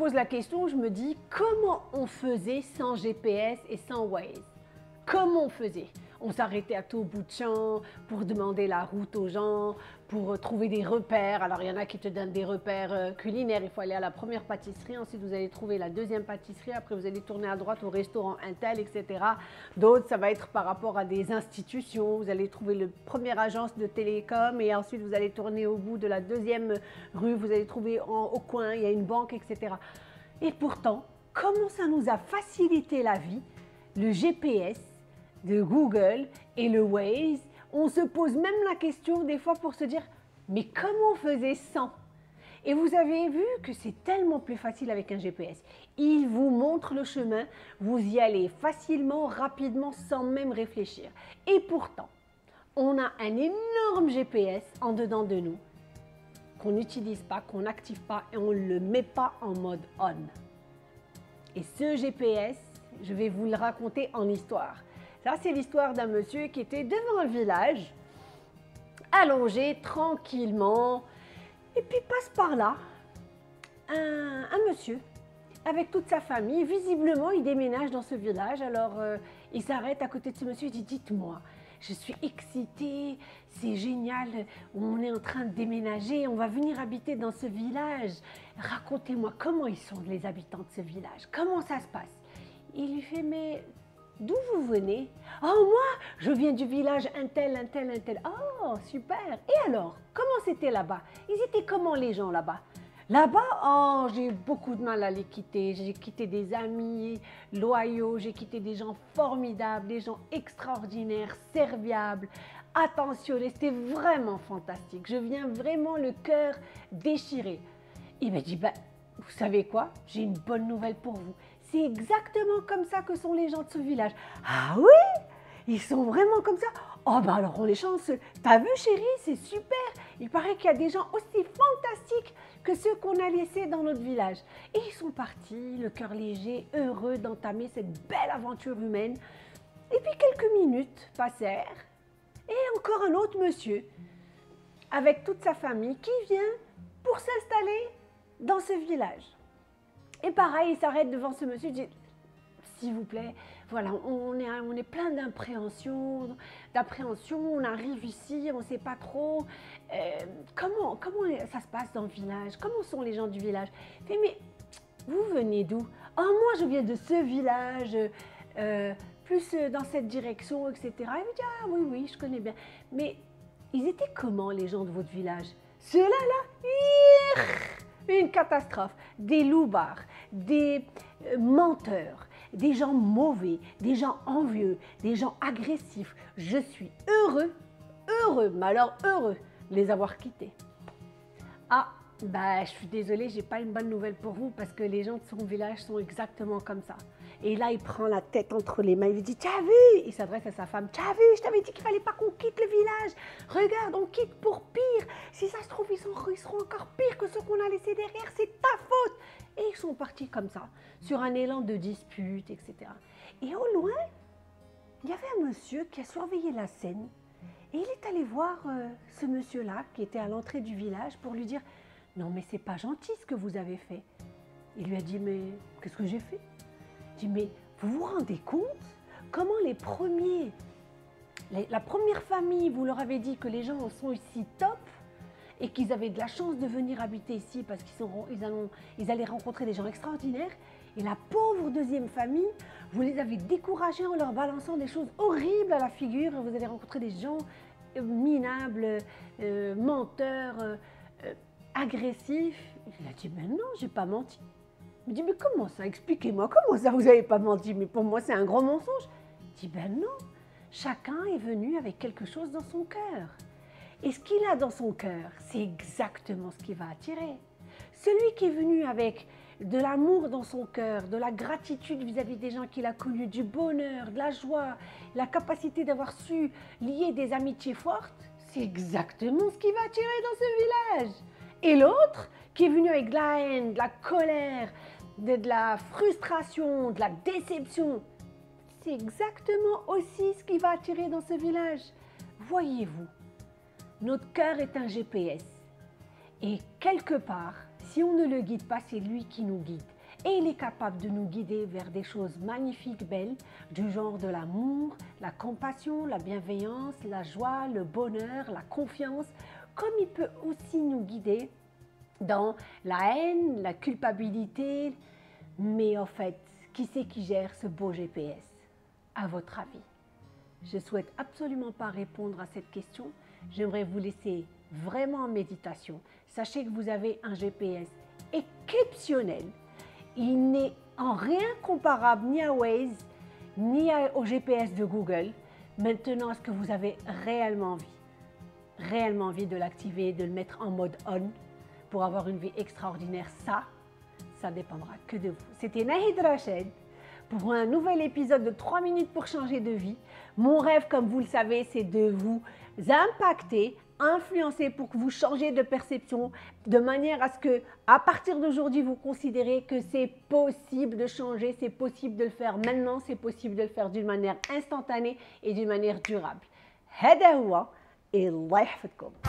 pose la question, je me dis comment on faisait sans GPS et sans Waze? Comment on faisait On s'arrêtait à tout bout de champ pour demander la route aux gens, pour euh, trouver des repères. Alors, il y en a qui te donnent des repères euh, culinaires. Il faut aller à la première pâtisserie, ensuite vous allez trouver la deuxième pâtisserie, après vous allez tourner à droite au restaurant Intel, etc. D'autres, ça va être par rapport à des institutions. Vous allez trouver la première agence de télécom et ensuite vous allez tourner au bout de la deuxième rue. Vous allez trouver au coin, il y a une banque, etc. Et pourtant, comment ça nous a facilité la vie, le GPS de Google et le Waze, on se pose même la question des fois pour se dire mais comment on faisait sans? Et vous avez vu que c'est tellement plus facile avec un GPS. Il vous montre le chemin, vous y allez facilement, rapidement, sans même réfléchir. Et pourtant, on a un énorme GPS en dedans de nous qu'on n'utilise pas, qu'on n'active pas et on ne le met pas en mode on. Et ce GPS, je vais vous le raconter en histoire. Ça, c'est l'histoire d'un monsieur qui était devant un village, allongé tranquillement, et puis passe par là un, monsieur avec toute sa famille. Visiblement, il déménage dans ce village. Alors, euh, il s'arrête à côté de ce monsieur et dit Dites-moi, je suis excitée, c'est génial, on est en train de déménager, on va venir habiter dans ce village. Racontez-moi comment ils sont les habitants de ce village, comment ça se passe? Il lui fait Mais D'où vous venez? Oh, moi, je viens du village un tel, un tel, un tel. Oh, super. Et alors, comment c'était là-bas? Ils étaient comment les gens là-bas? Là-bas, oh, j'ai eu beaucoup de mal à les quitter. J'ai quitté des amis loyaux, j'ai quitté des gens formidables, des gens extraordinaires, serviables, attentionnés. C'était vraiment fantastique. Je viens vraiment le cœur déchiré. Il m'a dit, ben, vous savez quoi? J'ai une bonne nouvelle pour vous. C'est exactement comme ça que sont les gens de ce village. Ah oui? Ils sont vraiment comme ça? Oh ben alors on les chanceux. T'as vu chérie, c'est super. Il paraît qu'il y a des gens aussi fantastiques que ceux qu'on a laissés dans notre village. Et ils sont partis, le cœur léger, heureux d'entamer cette belle aventure humaine. Et puis quelques minutes passèrent et encore un autre monsieur avec toute sa famille qui vient pour s'installer dans ce village. Et pareil, il s'arrête devant ce monsieur, il dit s'il vous plaît, voilà, on est, on est plein d'appréhension, d'appréhension, on arrive ici, on ne sait pas trop euh, comment, comment ça se passe dans le village, comment sont les gens du village? mais vous venez d'où? Oh, moi je viens de ce village, euh, plus dans cette direction, etc. Il me dit, ah oui, oui, je connais bien. Mais ils étaient comment les gens de votre village? Ceux-là, là, une catastrophe. Des loupards, des euh, menteurs, des gens mauvais, des gens envieux, des gens agressifs. Je suis heureux, heureux, mais alors heureux de les avoir quittés. Ah, bah, je suis désolée, j'ai pas une bonne nouvelle pour vous parce que les gens de son village sont exactement comme ça. Et là, il prend la tête entre les mains, il lui dit T'as vu? Il s'adresse à sa femme T'as vu? Je t'avais dit qu'il fallait pas qu'on quitte le village. Regarde, on quitte pour pire. Si ça se trouve, ils, seront encore pires que ceux qu'on a laissés derrière. C'est ta faute. Et ils sont partis comme ça, sur un élan de dispute, etc. Et au loin, il y avait un monsieur qui a surveillé la scène. Et il est allé voir euh, ce monsieur-là qui était à l'entrée du village pour lui dire Non, mais c'est pas gentil ce que vous avez fait. Il lui a dit Mais qu'est-ce que j'ai fait? Dit, mais vous vous rendez compte comment les premiers, la première famille, vous leur avez dit que les gens sont ici top et qu'ils avaient de la chance de venir habiter ici parce qu'ils ils, ils allaient rencontrer des gens extraordinaires. Et la pauvre deuxième famille, vous les avez découragés en leur balançant des choses horribles à la figure. Vous allez rencontrer des gens euh, minables, euh, menteurs, euh, agressifs. Il a dit, mais non, j'ai pas menti. Me dit, mais comment ça? Expliquez-moi, comment ça vous n'avez pas menti? Mais pour moi, c'est un gros mensonge. Je dis, ben non, chacun est venu avec quelque chose dans son cœur. Et ce qu'il a dans son cœur, c'est exactement ce qui va attirer. Celui qui est venu avec de l'amour dans son cœur, de la gratitude vis-à-vis des gens qu'il a connus, du bonheur, de la joie, la capacité d'avoir su lier des amitiés fortes, c'est exactement ce qui va attirer dans ce village. Et l'autre, qui est venu avec de la haine, de la colère, de, la frustration, de la déception. C'est exactement aussi ce qui va attirer dans ce village. Voyez-vous, notre cœur est un GPS. Et quelque part, Si on ne le guide pas, c'est lui qui nous guide. Et il est capable de nous guider vers des choses magnifiques, belles, du genre de l'amour, la compassion, la bienveillance, la joie, le bonheur, la confiance, comme il peut aussi nous guider dans la haine, la culpabilité. Mais en fait, qui c'est qui gère ce beau GPS À votre avis? Je souhaite absolument pas répondre à cette question. J'aimerais vous laisser vraiment en méditation. Sachez que vous avez un GPS exceptionnel il n'est en rien comparable ni à Waze, ni au GPS de Google. Maintenant, est-ce que vous avez réellement envie, réellement envie de l'activer, de le mettre en mode on? pour avoir une vie extraordinaire Ça, ça dépendra que de vous. C'était Nahid Rached pour un nouvel épisode de 3 minutes pour changer de vie. Mon rêve, comme vous le savez, c'est de vous impacter influencer pour que vous changiez de perception de manière à ce que, à partir d'aujourd'hui, vous considérez que c'est possible de changer, c'est possible de le faire maintenant, c'est possible de le faire d'une manière instantanée et d'une manière durable. هذا هو الله يحفظكم